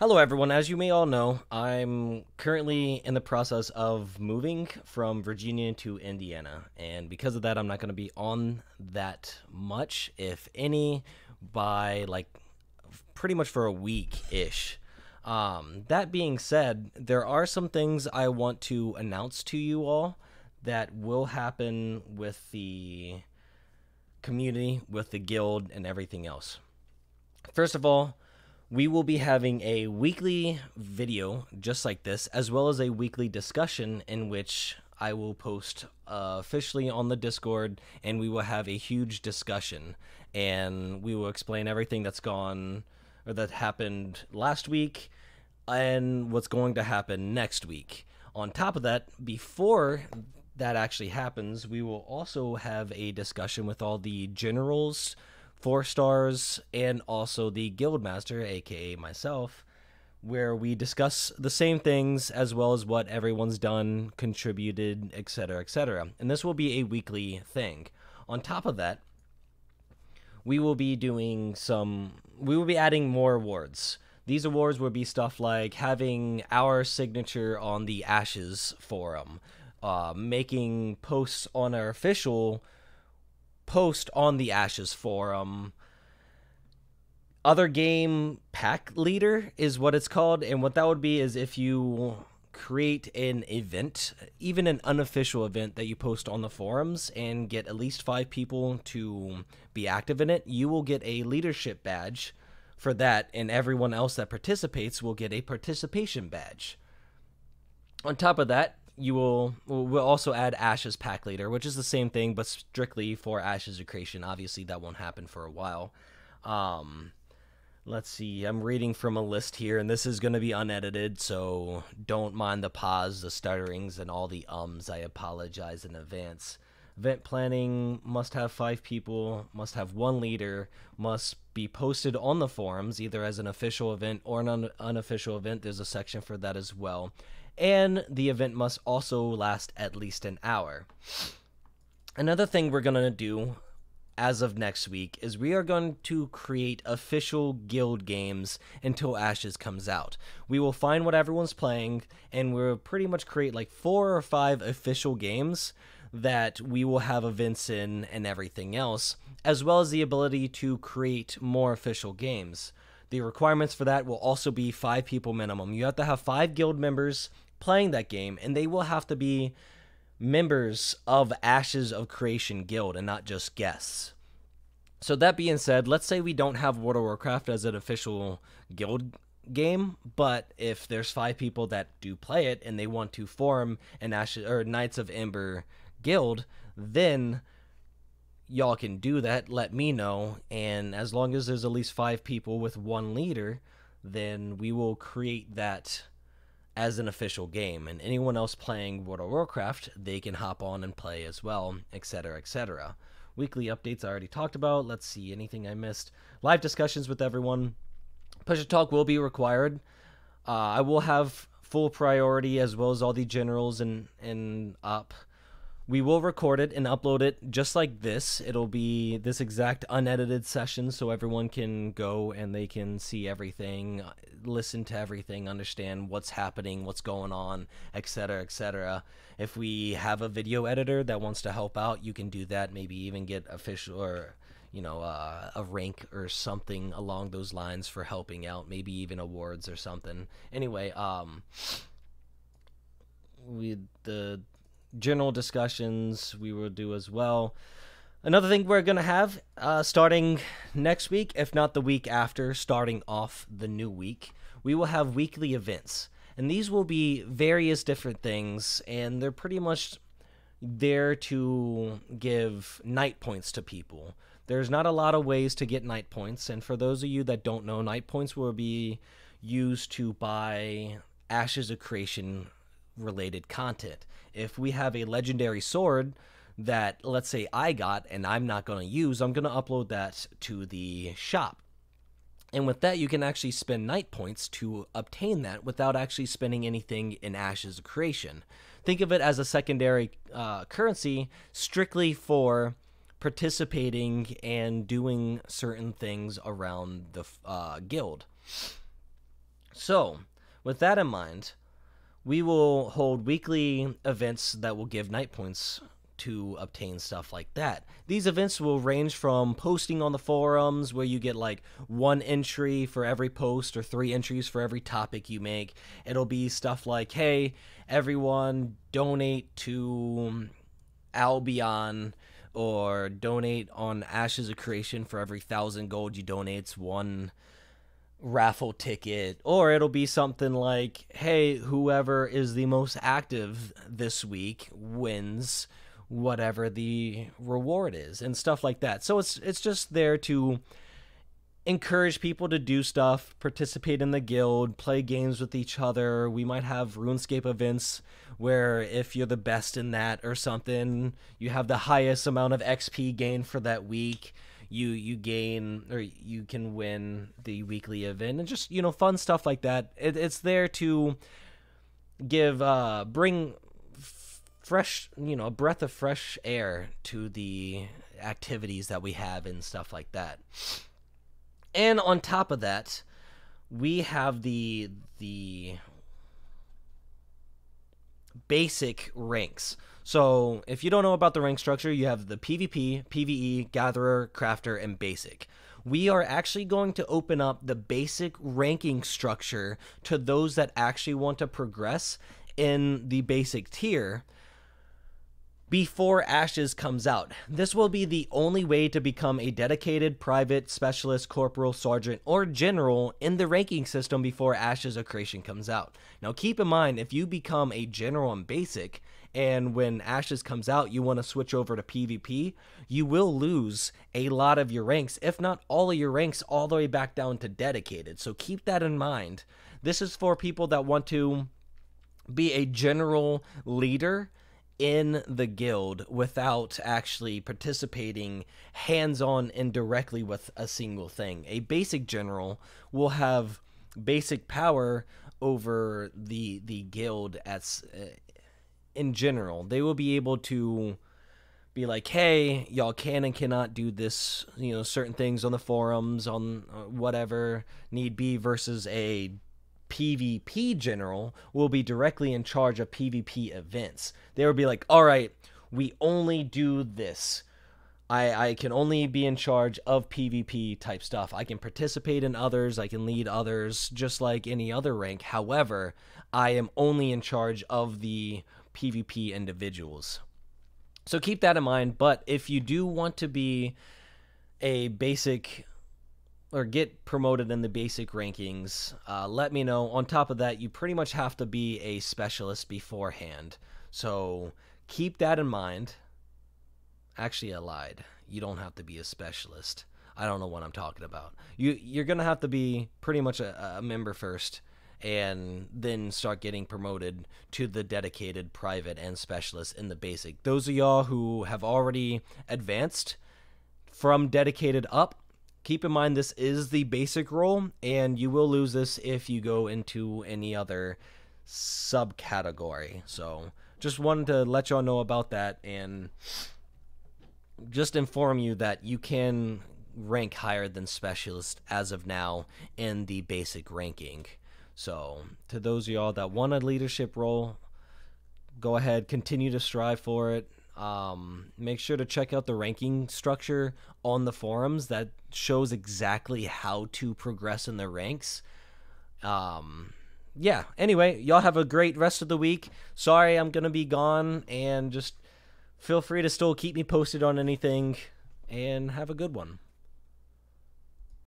Hello, everyone. As you may all know, I'm currently in the process of moving from Virginia to Indiana. And because of that, I'm not going to be on that much, if any, by like pretty much for a week ish. Um, that being said, there are some things I want to announce to you all that will happen with the community, with the guild, and everything else. First of all, we will be having a weekly video just like this, as well as a weekly discussion in which I will post uh, officially on the Discord, and we will have a huge discussion, and we will explain everything that's gone or that happened last week, and what's going to happen next week. On top of that, before that actually happens, we will also have a discussion with all the generals four stars, and also the Guildmaster, aka myself, where we discuss the same things as well as what everyone's done, contributed, etc., etc. And this will be a weekly thing. On top of that, we will be doing some, we will be adding more awards. These awards will be stuff like having our signature on the Ashes forum, uh, making posts on our official post on the Ashes forum. Other game pack leader is what it's called, and what that would be is if you create an event, even an unofficial event that you post on the forums and get at least five people to be active in it, you will get a leadership badge for that, and everyone else that participates will get a participation badge. On top of that, you will we'll also add Ashes Pack Leader, which is the same thing but strictly for Ashes of Creation. Obviously, that won't happen for a while. Um, let's see. I'm reading from a list here, and this is going to be unedited, so don't mind the pause, the stutterings, and all the ums. I apologize in advance. Event planning must have five people, must have one leader, must be posted on the forums, either as an official event or an un- unofficial event. There's a section for that as well and the event must also last at least an hour. Another thing we're going to do as of next week is we are going to create official guild games until Ashes comes out. We will find what everyone's playing and we'll pretty much create like four or five official games that we will have events in and everything else, as well as the ability to create more official games. The requirements for that will also be five people minimum. You have to have five guild members playing that game, and they will have to be members of Ashes of Creation Guild and not just guests. So that being said, let's say we don't have World of Warcraft as an official guild game, but if there's five people that do play it and they want to form an Ashes or Knights of Ember guild, then y'all can do that. Let me know, and as long as there's at least five people with one leader, then we will create that as an official game, and anyone else playing World of Warcraft, they can hop on and play as well, etc., etc. Weekly updates I already talked about. Let's see anything I missed. Live discussions with everyone. Push talk will be required. Uh, I will have full priority as well as all the generals and and up we will record it and upload it just like this. It'll be this exact unedited session so everyone can go and they can see everything, listen to everything, understand what's happening, what's going on, etc., etc. If we have a video editor that wants to help out, you can do that. Maybe even get official or you know uh, a rank or something along those lines for helping out. Maybe even awards or something. Anyway, um, we the general discussions we will do as well. Another thing we're going to have uh, starting next week, if not the week after, starting off the new week, we will have weekly events. And these will be various different things, and they're pretty much there to give Knight points to people. There's not a lot of ways to get Knight points, and for those of you that don't know, Knight points will be used to buy Ashes of Creation related content. If we have a legendary sword that, let's say, I got and I'm not going to use, I'm going to upload that to the shop. And with that, you can actually spend Knight points to obtain that without actually spending anything in Ashes of Creation. Think of it as a secondary uh, currency strictly for participating and doing certain things around the uh, guild. So, with that in mind, we will hold weekly events that will give Knight points to obtain stuff like that. These events will range from posting on the forums where you get like one entry for every post or three entries for every topic you make. It'll be stuff like, hey, everyone donate to Albion or donate on Ashes of Creation for every thousand gold you donate. one raffle ticket or it'll be something like hey whoever is the most active this week wins whatever the reward is and stuff like that. So it's it's just there to encourage people to do stuff participate in the guild play games with each other. We might have runescape events where if you're the best in that or something you have the highest amount of xp gain for that week you you gain or you can win the weekly event and just you know fun stuff like that. It, it's there to give uh bring f- fresh you know a breath of fresh air to the activities that we have and stuff like that. And on top of that, we have the the basic ranks. So, if you don't know about the rank structure, you have the PvP, PvE, Gatherer, Crafter, and Basic. We are actually going to open up the basic ranking structure to those that actually want to progress in the basic tier before Ashes comes out. This will be the only way to become a dedicated private, specialist, corporal, sergeant, or general in the ranking system before Ashes of Creation comes out. Now keep in mind, if you become a general in basic, and when Ashes comes out, you want to switch over to PvP, you will lose a lot of your ranks, if not all of your ranks, all the way back down to dedicated. So keep that in mind. This is for people that want to be a general leader in the guild without actually participating hands on and directly with a single thing. A basic general will have basic power over the the guild as uh, in general. They will be able to be like, "Hey, y'all can and cannot do this, you know, certain things on the forums on uh, whatever need be versus a PvP general will be directly in charge of PvP events. They would be like, all right, we only do this. I, I can only be in charge of PvP type stuff. I can participate in others, I can lead others just like any other rank. However, I am only in charge of the PvP individuals. So keep that in mind. But if you do want to be a basic or get promoted in the basic rankings, uh, let me know. On top of that, you pretty much have to be a specialist beforehand. So keep that in mind. Actually, I lied. You don't have to be a specialist. I don't know what I'm talking about. You you're gonna have to be pretty much a, a member first, and then start getting promoted to the dedicated private and specialist in the basic. Those of y'all who have already advanced from dedicated up, keep in mind this is the basic role, and you will lose this if you go into any other subcategory. So just wanted to let y'all know about that and just inform you that you can rank higher than specialist as of now in the basic ranking. So, to those of y'all that want a leadership role, go ahead, continue to strive for it. Um, make sure to check out the ranking structure on the forums that shows exactly how to progress in the ranks. Um, yeah, anyway, y'all have a great rest of the week. Sorry I'm going to be gone, and just feel free to still keep me posted on anything, and have a good one.